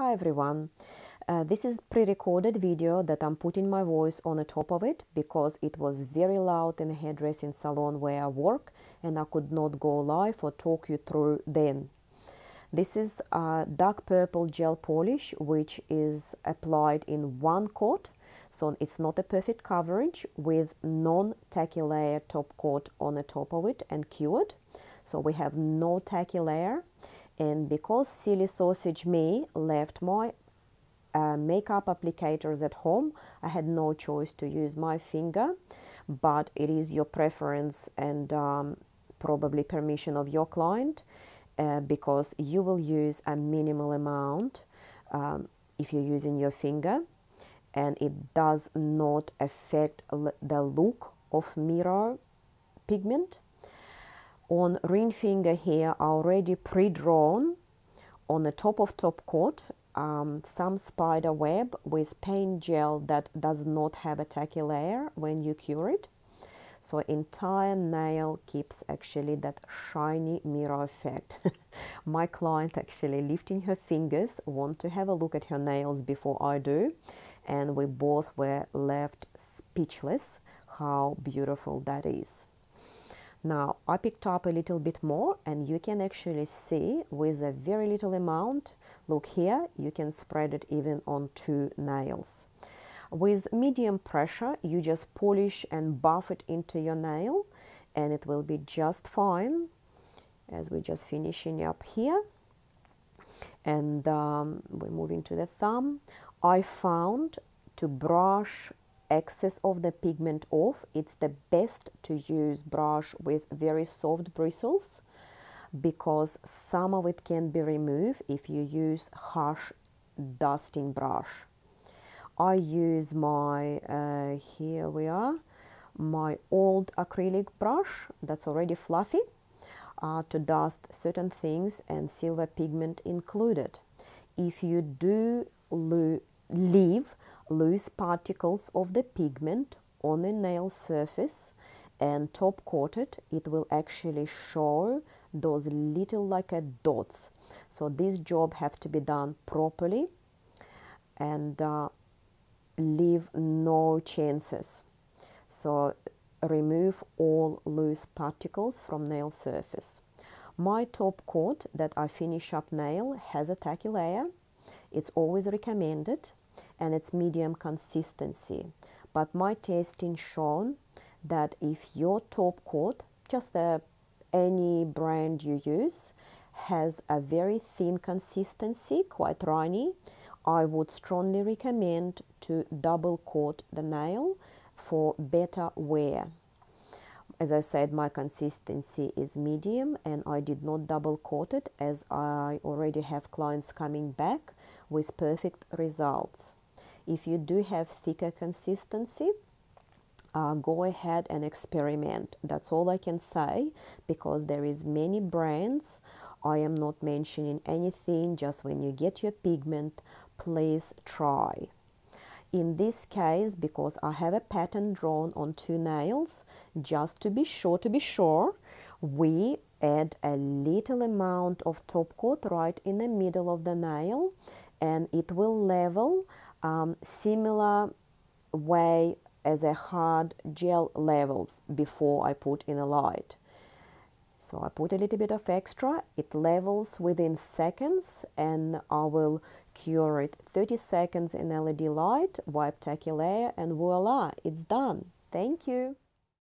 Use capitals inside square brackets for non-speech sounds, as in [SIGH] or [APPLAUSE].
Hi everyone. Uh, this is pre-recorded video that I'm putting my voice on the top of it because it was very loud in the hairdressing salon where I work and I could not go live or talk you through then. This is a dark purple gel polish which is applied in one coat so it's not a perfect coverage with non-tacky layer top coat on the top of it and cured so we have no tacky layer and because silly sausage me left my uh, makeup applicators at home I had no choice to use my finger but it is your preference and um, probably permission of your client uh, because you will use a minimal amount um, if you're using your finger and it does not affect the look of mirror pigment on ring finger here already pre-drawn on the top of top coat um, some spider web with paint gel that does not have a tacky layer when you cure it. So entire nail keeps actually that shiny mirror effect. [LAUGHS] My client actually lifting her fingers want to have a look at her nails before I do. And we both were left speechless how beautiful that is now I picked up a little bit more and you can actually see with a very little amount, look here, you can spread it even on two nails. With medium pressure, you just polish and buff it into your nail and it will be just fine as we're just finishing up here. And um, we're moving to the thumb. I found to brush excess of the pigment off, it's the best to use brush with very soft bristles because some of it can be removed if you use harsh dusting brush. I use my, uh, here we are, my old acrylic brush that's already fluffy uh, to dust certain things and silver pigment included. If you do leave loose particles of the pigment on the nail surface and top coated it will actually show those little like a dots. So this job have to be done properly and uh, leave no chances. So remove all loose particles from nail surface. My top coat that I finish up nail has a tacky layer. It's always recommended and its medium consistency. But my testing shown that if your top coat, just the, any brand you use, has a very thin consistency, quite runny, I would strongly recommend to double coat the nail for better wear. As I said, my consistency is medium and I did not double coat it as I already have clients coming back with perfect results. If you do have thicker consistency, uh, go ahead and experiment. That's all I can say because there is many brands. I am not mentioning anything, just when you get your pigment, please try. In this case, because I have a pattern drawn on two nails, just to be sure, to be sure, we add a little amount of top coat right in the middle of the nail and it will level um, similar way as a hard gel levels before I put in a light. So I put a little bit of extra, it levels within seconds and I will cure it 30 seconds in LED light, wipe tacky layer and voila, it's done. Thank you.